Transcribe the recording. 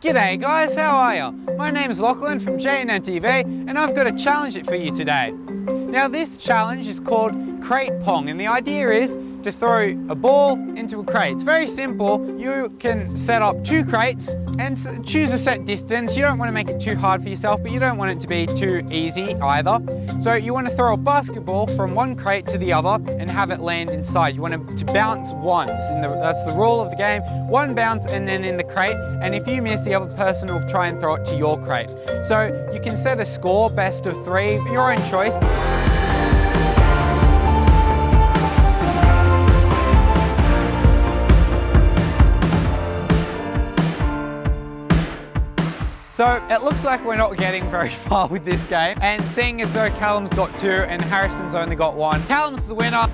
G'day guys, how are you? My name's Lachlan from JNN TV and I've got a challenge for you today. Now this challenge is called Crate Pong and the idea is to throw a ball into a crate. It's very simple. You can set up two crates and choose a set distance. You don't want to make it too hard for yourself, but you don't want it to be too easy either. So you want to throw a basketball from one crate to the other and have it land inside. You want it to bounce once. The, that's the rule of the game. One bounce and then in the crate. And if you miss, the other person will try and throw it to your crate. So you can set a score, best of three, your own choice. So it looks like we're not getting very far with this game. And seeing as though Callum's got two and Harrison's only got one, Callum's the winner.